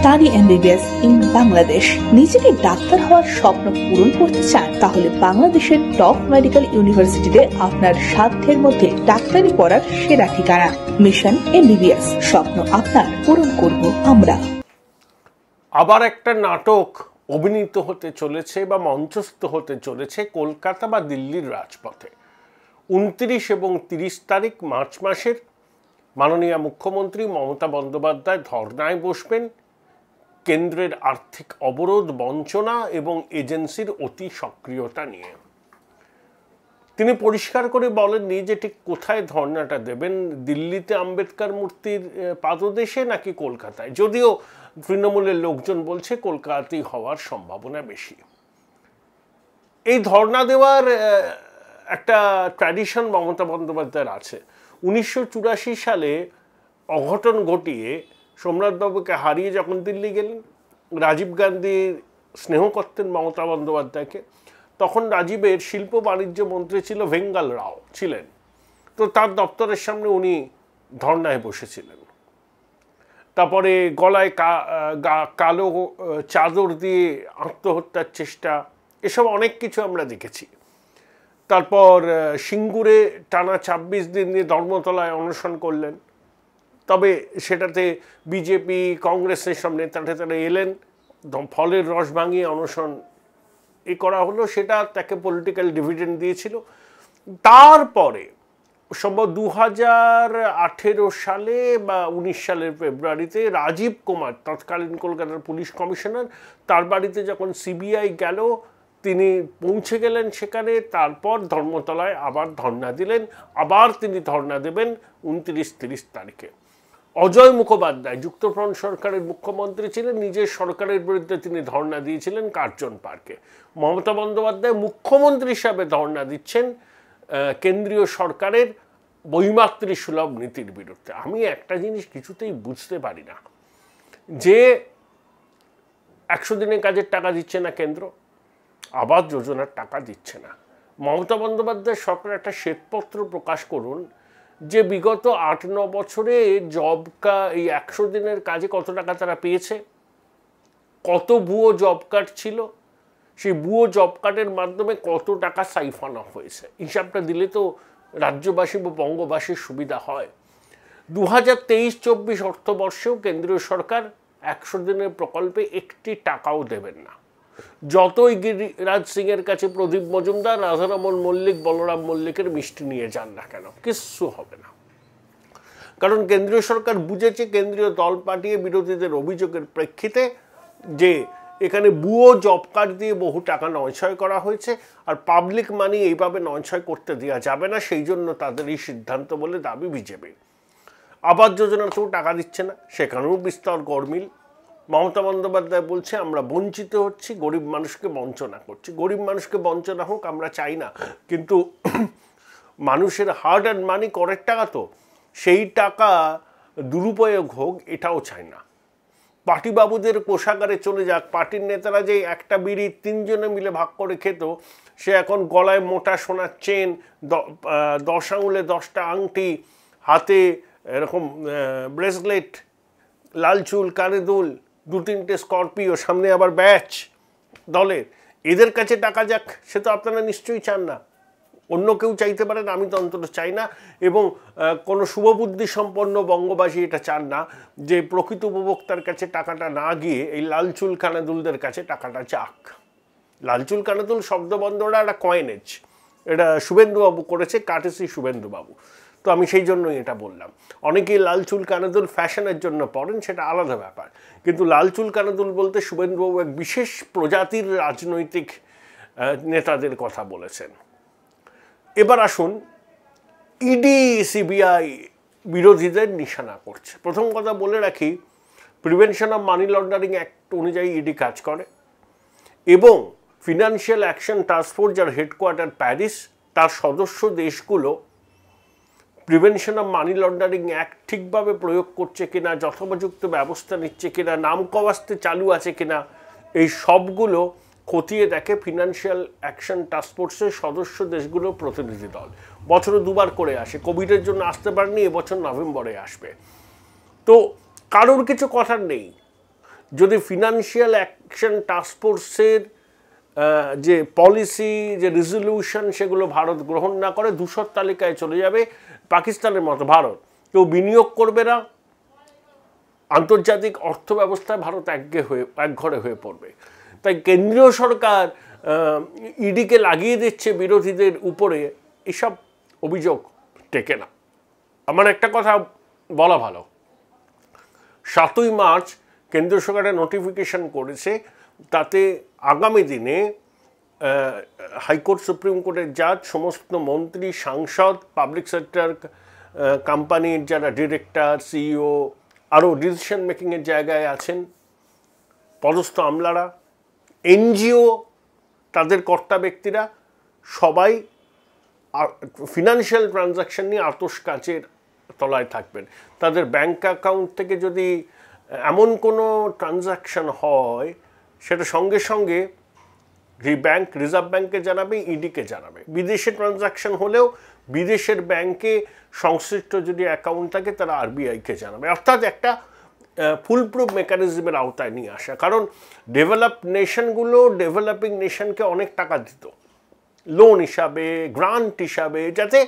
Study MBBS in Bangladesh. নিজেকে ডাক্তার হওয়ার স্বপ্ন পূরণ করতে চান, তাহলে বাংলাদেশের টপ মেডিকেল ইউনিভার্সিটিতে আপনার সাধ্যের মধ্যে ডাক্তারি পড়ার সেরা ঠিকানা। মিশন এমবিবিএস, স্বপ্ন আপনার পূরণ করব আমরা। আবার একটা নাটক অভিনীত হতে চলেছে বা মঞ্চস্থ হতে চলেছে কলকাতা বা দিল্লির রাজপথে। উনত্রিশ এবং তিরিশ তারিখ মার্চ মাসের মাননীয় মুখ্যমন্ত্রী মমতা বন্দ্যোপাধ্যায় ধর্নায় বসবেন। কেন্দ্রের আর্থিক অবরোধ বঞ্চনা এবং এজেন্সির অতি সক্রিয়তা নিয়ে। তিনি পরিষ্কার করে বলেননি যে ঠিক কোথায় ধর্নাটা দেবেন, দিল্লিতে আম্বেদকর মূর্তির পাদদেশে নাকি কলকাতায়? যদিও তৃণমূলের লোকজন বলছে কলকাতাতেই হওয়ার সম্ভাবনা বেশি। এই ধর্না দেওয়ার একটা ট্র্যাডিশন মমতা বন্দ্যোপাধ্যায়ের আছে। উনিশশো চুরাশি সালে অঘটন ঘটিয়ে সোমনাথবাবুকে হারিয়ে যখন দিল্লি গেলেন, রাজীব গান্ধী স্নেহ করতেন মমতা বন্দ্যোপাধ্যায়কে, তখন রাজীবের শিল্প বাণিজ্য মন্ত্রী ছিল ভেঙ্গাল রাও ছিলেন। তো তার দপ্তরের সামনে উনি ধর্নায় বসেছিলেন। তারপরে গলায় কালো চাদর দিয়ে আত্মহত্যার চেষ্টা, এসব অনেক কিছু আমরা দেখেছি। তারপর সিঙ্গুরে টানা ২৬ দিন নিয়ে ধর্মতলায় অনশন করলেন। তবে সেটাতে বিজেপি, কংগ্রেসের সব নেতা টেতারা এলেন ফলের রস ভাঙিয়ে অনশন এ করা হলো, সেটা তাকে পলিটিক্যাল ডিভিডেন্ড দিয়েছিল। তারপরে সম্ভব দু হাজার আঠেরো সালে বা উনিশ সালের ফেব্রুয়ারিতে রাজীব কুমার, তৎকালীন কলকাতার পুলিশ কমিশনার, তার বাড়িতে যখন সিবিআই গেল, তিনি পৌঁছে গেলেন সেখানে, তারপর ধর্মতলায় আবার ধর্না দিলেন, আবার তিনি ধর্না দেবেন উনত্রিশ তিরিশ তারিখে। অজয় মুখোপাধ্যায়, যুক্তফ্রন্ট সরকারের মুখ্যমন্ত্রী ছিলেন, নিজের সরকারের বিরুদ্ধে তিনি ধর্না দিয়েছিলেন কার্জন পার্কে। মমতা বন্দ্যোপাধ্যায় মুখ্যমন্ত্রী হিসাবে ধর্ণা দিচ্ছেন কেন্দ্রীয় সরকারের বৈমাতৃ সুলভ নীতির বিরুদ্ধে। আমি একটা জিনিস কিছুতেই বুঝতে পারি না, যে একশো দিনের কাজের টাকা দিচ্ছে না কেন্দ্র, আবাস যোজনার টাকা দিচ্ছে না। মমতা বন্দ্যোপাধ্যায় সরকার একটা শ্বেতপত্র প্রকাশ করুন যে বিগত আট, ন বছরে জব কা এই একশো দিনের কাজে কত টাকা তারা পেয়েছে? কত ভুয়ো জব কার্ড ছিল? সেই ভুয়ো জব কার্ডের মাধ্যমে কত টাকা সাইফানো হয়েছে? হিসাবটা দিলে তো রাজ্যবাসী বা বঙ্গবাসীর সুবিধা হয়। দু হাজার তেইশ, চব্বিশ অর্থবর্ষেও কেন্দ্রীয় সরকার একশো দিনের প্রকল্পে একটি টাকাও দেবেন না। যতই গিরিরাজ সিং এর কাছে প্রদীপ মজুমদার, রাধারমন মল্লিক, বলরাম মল্লিকের মিষ্টি নিয়ে যান না কেন? কিচ্ছু হবে না। কারণ কেন্দ্রীয় সরকার বুঝেছে, কেন্দ্রীয় দল পাঠিয়ে বিরোধীদের অভিযোগের প্রেক্ষিতে যে এখানে বুয়ো জব কার্ড দিয়ে বহু টাকা নয়ছয় করা হয়েছে আর পাবলিক মানি এইভাবে নয়ছয় করতে দেওয়া যাবে না, সেই জন্য তাদের এই সিদ্ধান্ত বলে দাবি বিজেপি আবাস যোজনাতেও টাকা দিচ্ছে না, সেখানেও বিস্তর গরমিল মমতা বন্দ্যোপাধ্যায় বলছে, আমরা বঞ্চিত হচ্ছি, গরিব মানুষকে বঞ্চনা করছি। গরিব মানুষকে বঞ্চনা হোক, আমরা চাই না। কিন্তু মানুষের হার্ড অ্যান্ড মানি করের টাকা তো। সেই টাকা দুরুপয়োগ হোক, এটাও চাই না। পার্টিবাবুদের কোষাগারে চলে যাক। পার্টির নেতারা যে একটা বিড়ি তিনজনে মিলে ভাগ করে খেত, সে এখন গলায় মোটা সোনার চেন দশ আঙুলে দশটা আংটি, হাতে এরকম ব্রেসলেট লাল চুল, কানে দুল দু তিনটে স্করপিও, সামনে আবার ব্যাচ, দলের। এদের কাছে টাকা যাক, সে তো আপনারা নিশ্চয়ই চান না। অন্য কেউ চাইতে পারেন আমি তো অন্তত চাই না। এবং কোনো শুভবুদ্ধি সম্পন্ন বঙ্গবাসী এটা চান না, যে প্রকৃত উপভোক্তার কাছে টাকাটা না গিয়ে এই লালচুল কানাদুলদের কাছে টাকাটা যাক। লালচুল কানাদুল শব্দবন্ধটা একটা কয়েনেজ এটা শুভেন্দুবাবু করেছে, কাটেসি শুভেন্দুবাবু। তো আমি সেই জন্যই এটা বললাম। অনেকেই লাল চুল কানাদুল ফ্যাশনের জন্য পড়েন সেটা আলাদা ব্যাপার। কিন্তু লাল চুল কানাদুল বলতে শুভেন্দুবাবু এক বিশেষ প্রজাতির রাজনৈতিক নেতাদের কথা বলেছেন। এবার আসুন, ইডি, সিবিআই বিরোধীদের নিশানা করছে। প্রথম কথা বলে রাখি, prevention of money laundering act অনুযায়ী ইডি কাজ করে এবং ফিনান্সিয়াল অ্যাকশন টাস্কফোর্স যার হেডকোয়ার্টার প্যারিস, তার সদস্য দেশগুলো prevention of money laundering act ঠিকভাবে প্রয়োগ করছে কিনা, যথোপযুক্ত ব্যবস্থা নিচ্ছে কিনা, নাম কওয়াস্তে চালু আছে কিনা, এই সবগুলো খতিয়ে দেখে ফিনান্সিয়াল অ্যাকশন টাস্কফোর্সের সদস্য দেশগুলোর প্রতিনিধি দল। বছরে দুবার করে আসে। কোভিডের জন্য আসতে পারেনি, এবছর নভেম্বরে আসবে। তো কারোর কিছু কথার নেই। যদি ফিনান্সিয়াল অ্যাকশন টাস্কফোর্সের যে পলিসি যে রেজলিউশন সেগুলো ভারত গ্রহণ না করে দূষর তালিকায় চলে যাবে পাকিস্তানের মতো ভারত। কেউ বিনিয়োগ করবে না। আন্তর্জাতিক অর্থ ব্যবস্থায় ভারত একঘে হয়ে একঘরে হয়ে পড়বে। তাই কেন্দ্রীয় সরকার ইডিকে লাগিয়ে দিচ্ছে বিরোধীদের উপরে, এসব অভিযোগ টেকে না। আমার একটা কথা বলা ভালো। সাতই মার্চ কেন্দ্র সরকারের নোটিফিকেশন করেছে, তাতে আগামী দিনে হাইকোর্ট, সুপ্রিম কোর্টের জাজ, সমস্ত মন্ত্রী, সাংসদ, পাবলিক সেক্টর কোম্পানির যারা ডিরেক্টর, সিইও, আরও ডিসিশন মেকিংয়ের জায়গায় আছেন, পদস্থ আমলারা, এনজিও, তাদের কর্তা ব্যক্তিরা, সবাই ফিনান্সিয়াল ট্রানজাকশন নিয়ে আতস কাঁচের তলায় থাকবেন। তাদের ব্যাংক অ্যাকাউন্ট থেকে যদি এমন কোনো ট্রানজাকশন হয় সেটা সঙ্গে সঙ্গে ব্যাংক রিজার্ভ ব্যাংকে জানাবে, ইডিকে জানাবে। বিদেশে ট্রানজাকশন হলেও বিদেশের ব্যাংকে সংশ্লিষ্ট যদি অ্যাকাউন্ট থাকে, তারা আরবিআইকে জানাবে। অর্থাৎ একটা ফুলপ্রুফ মেকানিজমের আওতায় নিয়ে আসা। কারণ ডেভেলপ নেশনগুলো ডেভেলপিং নেশনকে অনেক টাকা দিত। লোন হিসাবে গ্রান্ট হিসাবে, যাতে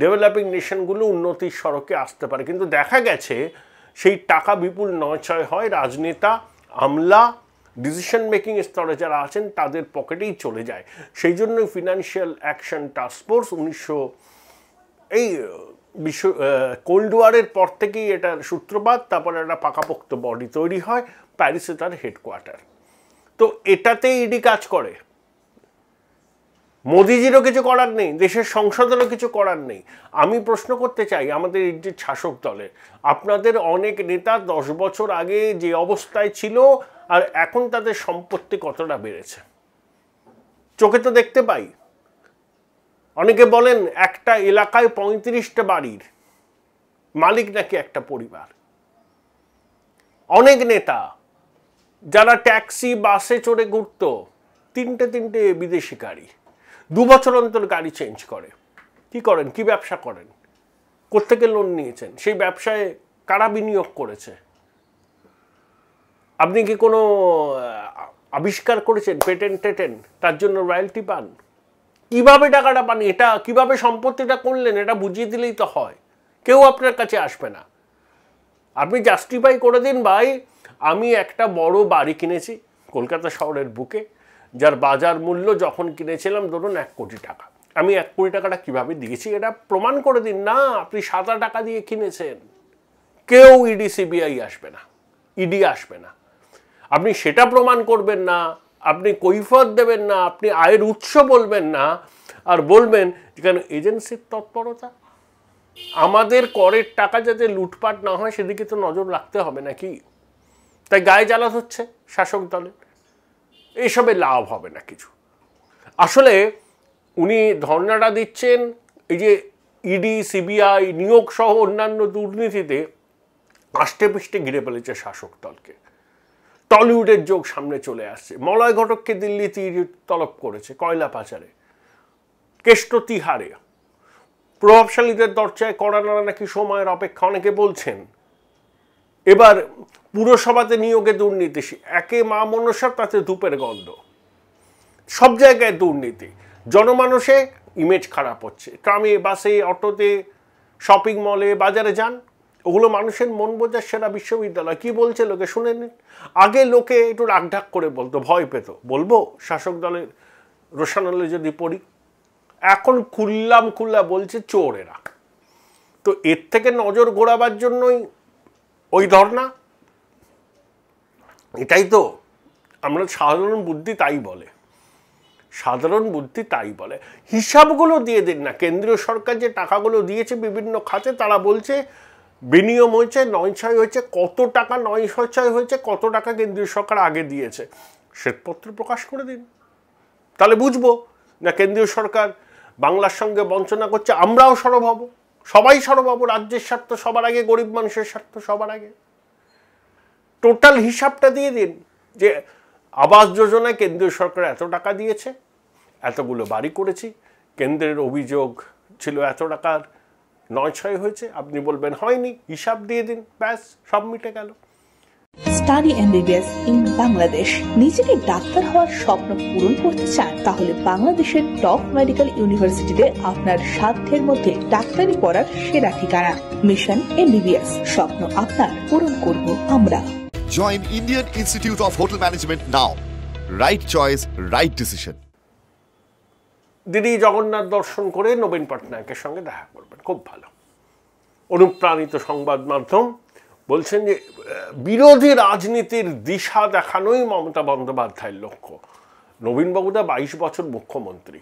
ডেভেলপিং নেশনগুলো উন্নতির সড়কে আসতে পারে। কিন্তু দেখা গেছে, সেই টাকা বিপুল নয়ছয় হয় রাজনেতা, আমলা ডিসিশন মেকিং স্তরে যারা আছেন, তাদের পকেটেই চলে যায়। সেই জন্যই ফিনান্সিয়াল অ্যাকশন টাস্কফোর্স উনিশশো এই বিশ্ব কোল্ড ওয়ারের পর থেকেই এটার সূত্রপাত, তারপর একটা পাকাপোক্ত বডি তৈরি হয় প্যারিসে তার হেডকোয়ার্টার তো এটাতেই ইডি কাজ করে। মোদিজিরও কিছু করার নেই, দেশের সংসদেরও কিছু করার নেই। আমি প্রশ্ন করতে চাই, আমাদের যে শাসক দলের, আপনাদের অনেক নেতা দশ বছর আগে যে অবস্থায় ছিল আর এখন তাদের সম্পত্তি কতটা বেড়েছে? চোখে তো দেখতে পাই। অনেকে বলেন, একটা এলাকায় পঁয়ত্রিশটা বাড়ির মালিক নাকি একটা পরিবার। অনেক নেতা যারা ট্যাক্সি, বাসে চড়ে ঘুরত, তিনটে তিনটে বিদেশি গাড়ি। দু বছর অন্তর গাড়ি চেঞ্জ করে। কি করেন? কি ব্যবসা করেন? কোথেকে লোন নিয়েছেন? সেই ব্যবসায় কারা বিনিয়োগ করেছে? আপনি কি কোনো আবিষ্কার করেছেন, পেটেন্ট টেটেন্ট? তার জন্য রয়্যালটি পান? কীভাবে টাকাটা পান? এটা কীভাবে সম্পত্তিটা করলেন, এটা বুঝিয়ে দিলেই তো হয়। কেউ আপনার কাছে আসবে না। আপনি জাস্টিফাই করে দিন, ভাই, আমি একটা বড় বাড়ি কিনেছি কলকাতা শহরের বুকে, যার বাজার মূল্য যখন কিনেছিলাম, ধরুন এক কোটি টাকা। আমি এক কোটি টাকাটা কীভাবে দিয়েছি? এটা প্রমাণ করে দিন, না, আপনি সাদা টাকা দিয়ে কিনেছেন। কেউ ইডি সিবিআই আসবে না। ইডি আসবে না। আপনি সেটা প্রমাণ করবেন না, আপনি কৈফত দেবেন না, আপনি আয়ের উৎস বলবেন না, আর বলবেন কেন এজেন্সির তৎপরতা। আমাদের করের টাকা যাতে লুটপাট না হয়, সেদিকে তো নজর রাখতে হবে নাকি? তাই গায়ে জ্বালাত হচ্ছে শাসক দলের। এসবে লাভ হবে না কিছু। আসলে উনি ধর্নাটা দিচ্ছেন, এই যে ইডি, সিবিআই নিয়োগ সহ অন্যান্য দুর্নীতিতে আষ্টে ঘিরে ফেলেছে শাসক দলকে। টলিউডের যোগ সামনে চলে আসছে। মলয় ঘটককে দিল্লি তীর তলব করেছে কয়লা পাচারে। কেষ্ট তিহারে। প্রভাবশালীদের দরজায় কড়া নাকি সময়ের অপেক্ষা অনেকে বলছেন। এবার পুরসভাতে নিয়োগে দুর্নীতি, একে মা মনসা, তাতে ধূপের গন্ধ। সব জায়গায় দুর্নীতি। জনমানুষে ইমেজ খারাপ হচ্ছে। ট্রামে, বাসে, অটোতে শপিং মলে বাজারে যান। ওগুলো মানুষের মন বোঝার সেরা বিশ্ববিদ্যালয়। কি বলছে লোকে? শুনে নিন। আগে লোকে একটু রাগঢাক করে বলতো, ভয় পেত। বলব, শাসক দলের রোশানলে যদি পড়ি, এখন খুললাম খুল্লা বলছে চোর এরা তো এর থেকে নজর ঘোরাবার জন্যই ওই ধর্না। এটাই তো, আমরা সাধারণ বুদ্ধি তাই বলে। সাধারণ বুদ্ধি তাই বলে। হিসাবগুলো দিয়ে দিন না। কেন্দ্রীয় সরকার যে টাকাগুলো দিয়েছে বিভিন্ন খাতে, তারা বলছে বিনিয়োগ হয়েছে নয় ছয় হয়েছে, কত টাকা নয় ছয় হয়েছে, কত টাকা কেন্দ্রীয় সরকার আগে দিয়েছে? শ্বেতপত্র প্রকাশ করে দিন। তাহলে বুঝব না কেন্দ্রীয় সরকার বাংলার সঙ্গে বঞ্চনা করছে, আমরাও সরব হব। সবাই সরব হব, রাজ্যের স্বার্থ সবার আগে, গরিব মানুষের স্বার্থ সবার আগে। টোটাল হিসাবটা দিয়ে দিন যে আবাস যোজনায় কেন্দ্রীয় সরকার এত টাকা দিয়েছে, এতগুলো বাড়ি করেছি, কেন্দ্রের অভিযোগ ছিল এত টাকার নয় ছয় হয়েছে আপনি বলবেন হয়নি হিসাব দিয়ে দিন। ব্যাস সব মিটে গেল। Study MBBS in Bangladesh. নিজেকে ডাক্তার হওয়ার স্বপ্ন পূরণ করতে চান তাহলে বাংলাদেশের টপ মেডিকেল ইউনিভার্সিটিতে আপনার সাধ্যের মধ্যে ডাক্তারি পড়ার সেরা ঠিকানা। মিশন এমবিবিএস স্বপ্ন আপনার পূরণ করব আমরা। Join Indian Institute of Hotel Management now. Right choice, right decision. দিদি জগন্নাথ দর্শন করে নবীন পটনায়কের সঙ্গে দেখা করবেন। খুব ভালো। অনুপ্রাণিত সংবাদ মাধ্যম বলছেন যে বিরোধী রাজনীতির দিশা দেখানোই মমতা বন্দ্যোপাধ্যায়ের লক্ষ্য। নবীনবাবুদা বাইশ বছর মুখ্যমন্ত্রী।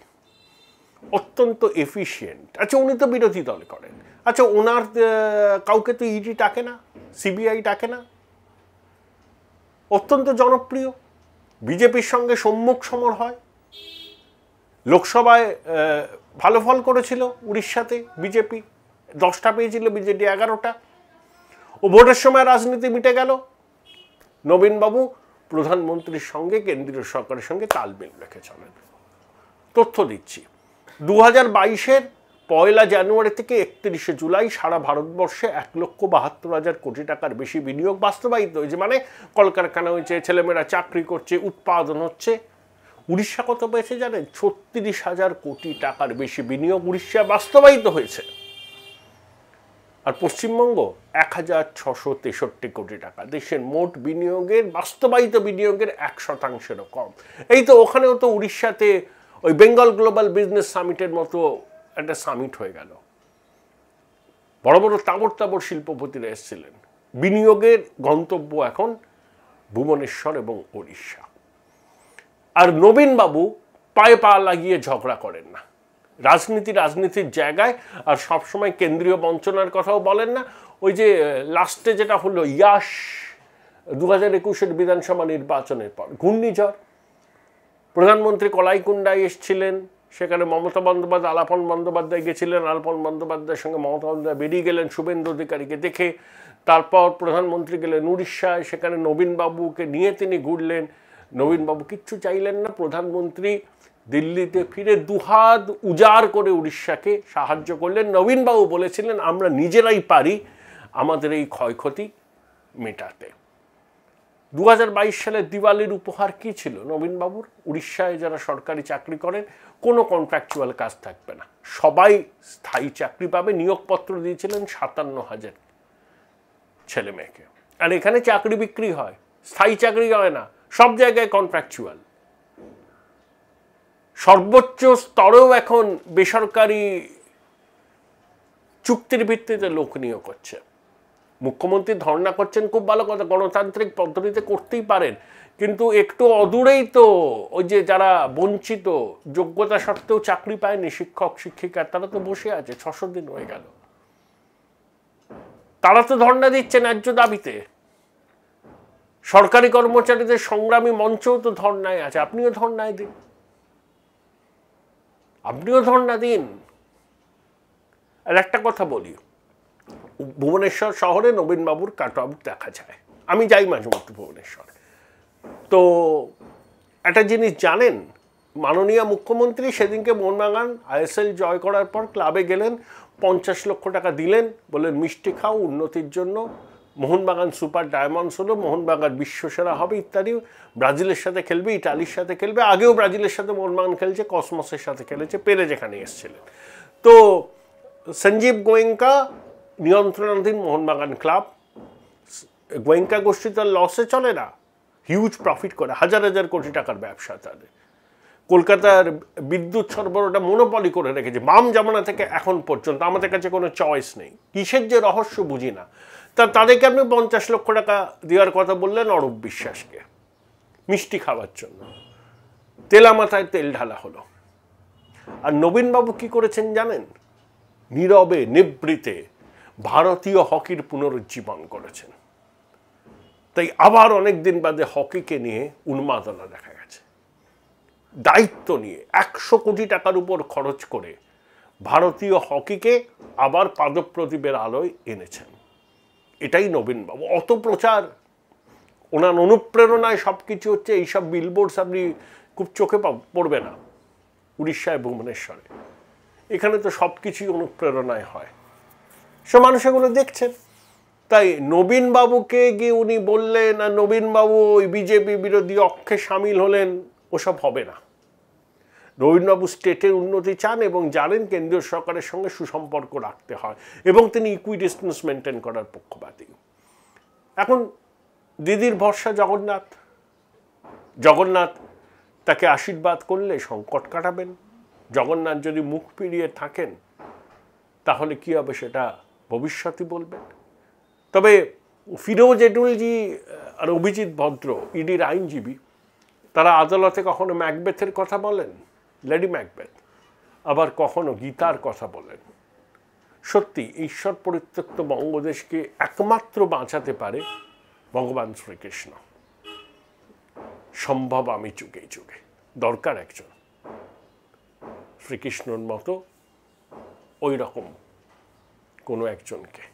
অত্যন্ত এফিশিয়েন্ট আচ্ছা উনি তো বিরোধী দলে করেন। আচ্ছা ওনার কাউকে তো ইডি ডাকে না? সিবিআই ডাকে না? অত্যন্ত জনপ্রিয়। বিজেপির সঙ্গে সম্মুখ সমর হয়। লোকসভায় ভালো ফল করেছিল উড়িষ্যাতে, বিজেপি। দশটা পেয়েছিল, বিজেপি এগারোটা। ও ভোটের সময় রাজনীতি মিটে গেল। নবীনবাবু প্রধানমন্ত্রীর সঙ্গে, কেন্দ্রীয় সরকারের সঙ্গে তালমিল রেখে চলেন। তথ্য দিচ্ছি। দু হাজার বাইশের পয়লা জানুয়ারি থেকে একত্রিশে জুলাই সারা ভারতবর্ষে এক লক্ষ বাহাত্তর হাজার কোটি টাকার বেশি বিনিয়োগ বাস্তবায়িত হয়েছে। মানে কলকারখানা হয়েছে, ছেলেমেয়েরা চাকরি করছে, উৎপাদন হচ্ছে। উড়িষ্যা কত পেয়েছে জানেন? ছত্রিশ হাজার কোটি টাকার বেশি বিনিয়োগ উড়িষ্যা বাস্তবায়িত হয়েছে। আর পশ্চিমবঙ্গ এক হাজার ছশো তেষট্টি কোটি টাকা। দেশের মোট বিনিয়োগের, বাস্তবায়িত বিনিয়োগের এক শতাংশেরও কম। এই তো ওখানেও তো উড়িষ্যাতে ওই বেঙ্গল গ্লোবাল বিজনেস সামিটের মতো একটা সামিট হয়ে গেল। বড় বড় তাবড় তাবড় শিল্পপতিরা এসেছিলেন। বিনিয়োগের গন্তব্য এখন ভুবনেশ্বর এবং উড়িষ্যা আর নবীনবাবু পায়ে পা লাগিয়ে ঝগড়া করেন না। রাজনীতি রাজনীতির জায়গায় আর সবসময় কেন্দ্রীয় বঞ্চনার কথাও বলেন না। ওই যে লাস্টে যেটা হলো ইয়াস দু হাজার একুশের বিধানসভা নির্বাচনের পর, ঘূর্ণিঝড়। প্রধানমন্ত্রী কলাইকুণ্ডায় এসেছিলেন, সেখানে মমতা বন্দ্যোপাধ্যায়, আলাপন বন্দ্যোপাধ্যায় গেছিলেন, আলাপন বন্দ্যোপাধ্যায়ের সঙ্গে মমতা বন্দ্যোপাধ্যায় বেরিয়ে গেলেন শুভেন্দু অধিকারীকে দেখে। তারপর প্রধানমন্ত্রী গেলেন উড়িষ্যায়, সেখানে নবীনবাবুকে নিয়ে তিনি ঘুরলেন। নবীনবাবু কিচ্ছু চাইলেন না। প্রধানমন্ত্রী দিল্লিতে ফিরে দুহাত উজাড় করে উড়িষ্যাকে সাহায্য করলেন। নবীনবাবু বলেছিলেন, আমরা নিজেরাই পারি আমাদের এই ক্ষয়ক্ষতি মেটাতে। দু সালের দিওয়ালির উপহার কি ছিল নবীনবাবুর? উড়িষ্যায় যারা সরকারি চাকরি করেন, কোনো কন্ট্রাকচুয়াল কাজ থাকবে না। সবাই স্থায়ী চাকরি পাবে। নিয়োগপত্র দিয়েছিলেন সাতান্ন হাজার ছেলে মেয়েকে। আর এখানে চাকরি বিক্রি হয়। স্থায়ী চাকরি হয় না। সব জায়গায় কন্ট্রাকচুয়াল সর্বোচ্চ স্তরেও এখন বেসরকারি চুক্তির ভিত্তিতে লোক নিয়োগ করছে মুখ্যমন্ত্রী ধর্ণা করছেন, খুব ভালো কথা, গণতান্ত্রিক পদ্ধতিতে করতেই পারেন। কিন্তু একটু অদূরেই তো ওই যে যারা বঞ্চিত, যোগ্যতা সত্ত্বেও চাকরি পায়নি শিক্ষক, শিক্ষিকা, তারা তো বসে আছে, ছশো দিন হয়ে গেল। তারা তো ধর্ণা দিচ্ছে ন্যায্য দাবিতে। সরকারি কর্মচারীদের সংগ্রামী মঞ্চও তো ধর্নায় আছে। আপনিও ধর্নায় দিন। আপনিও ধর্ণা দিন। আর একটা কথা বলি, ভুবনেশ্বর শহরে নবীনবাবুর কাট আউট দেখা যায়। আমি যাই মাঝে মধ্যে ভুবনেশ্বরে। তো একটা জিনিস জানেন, মাননীয় মুখ্যমন্ত্রী সেদিনকে মোহনবাগান আইএসএল জয় করার পর ক্লাবে গেলেন, পঞ্চাশ লক্ষ টাকা দিলেন, বললেন, মিষ্টি খাও, উন্নতির জন্য। মোহনবাগান সুপার ডায়মন্ডস হলো, মোহনবাগান বিশ্বসেরা হবে ইত্যাদি ব্রাজিলের সাথে খেলবে, ইটালির সাথে খেলবে, আগেও ব্রাজিলের সাথে মোহনবাগান খেলছে, কসমসের সাথে খেলেছে, পেরে যেখানে এসেছিলেন। তো সঞ্জীব গোয়েঙ্কা, নিয়ন্ত্রণাধীন মোহনবাগান ক্লাব, গোয়েঙ্কা গোষ্ঠী তার লসে চলে না হিউজ প্রফিট করে, হাজার হাজার কোটি টাকার ব্যবসা তাদের। কলকাতার বিদ্যুৎ সরবরাহটা মনোপলি করে রেখেছে, বাম জামানা থেকে এখন পর্যন্ত, আমাদের কাছে কোনো চয়েস নেই। কিসের যে রহস্য বুঝি না। তা তাদেরকে আপনি পঞ্চাশ লক্ষ টাকা দেওয়ার কথা বললেন অরূপ বিশ্বাসকে। মিষ্টি খাওয়ার জন্য। তেলা মাথায় তেল ঢালা হলো। আর নবীনবাবু কি করেছেন জানেন? নীরবে, নিবৃতে ভারতীয় হকির পুনরুজ্জীবন করেছেন। তাই আবার অনেক দিন বাদে হকিকে নিয়ে উন্মাদনা দেখা গেছে। দায়িত্ব নিয়ে একশো কোটি টাকার উপর খরচ করে ভারতীয় হকিকে আবার পাদপ্রদীপের আলোয় এনেছেন। এটাই নবীনবাবু। অত প্রচার। ওনার অনুপ্রেরণায় সব কিছু হচ্ছে, এইসব বিলবোর্ডস আপনি খুব চোখে পড়বে না উড়িষ্যায় ভুবনেশ্বরে। এখানে তো সব কিছুই অনুপ্রেরণায় হয়। সব মানুষ এগুলো দেখছেন। তাই নবীন বাবুকে গিয়ে উনি বললেন, আর নবীনবাবু ওই বিজেপি বিরোধী অক্ষে সামিল হলেন, ওসব হবে না। রবীন্দ্রবাবু স্টেটের উন্নতি চান এবং জানেন কেন্দ্রীয় সরকারের সঙ্গে সুসম্পর্ক রাখতে হয় এবং তিনি ইকুইডিস্টেন্স মেনটেন করার পক্ষপাতী। এখন দিদির ভরসা জগন্নাথ। জগন্নাথ তাকে আশীর্বাদ করলে সংকট কাটাবেন। জগন্নাথ যদি মুখ ফিরিয়ে থাকেন, তাহলে কি হবে সেটা ভবিষ্যতই বলবেন তবে ফিরোজ এডুলজি আর অভিজিৎ ভদ্র, ইডির আইনজীবী, তারা আদালতে কখনো ম্যাকবেথের কথা বলেন? লেডি ম্যাকবেথ আবার কখনো গীতার কথা বলেন। সত্যি, ঈশ্বর পরিত্যক্ত বঙ্গদেশকে একমাত্র বাঁচাতে পারে ভগবান শ্রীকৃষ্ণ। সম্ভব আমি যুগে যুগে, দরকার একজন। শ্রীকৃষ্ণর মতো ওই রকম কোনো একজনকে।